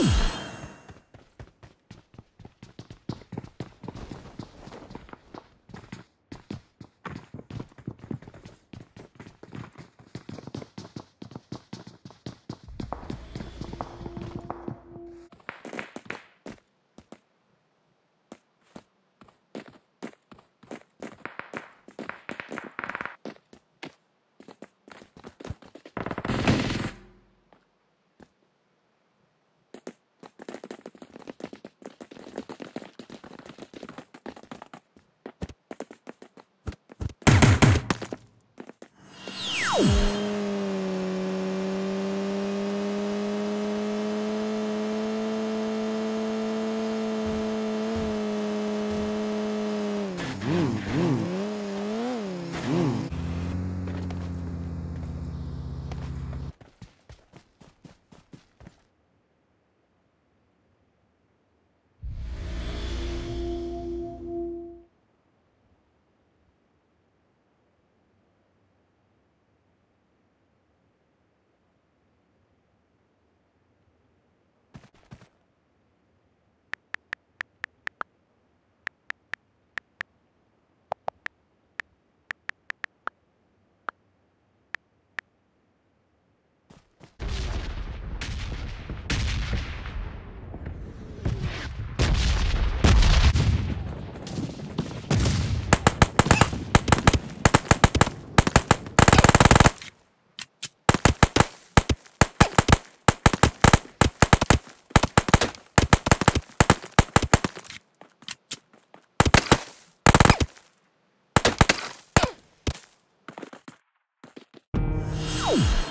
Boom! You Oh!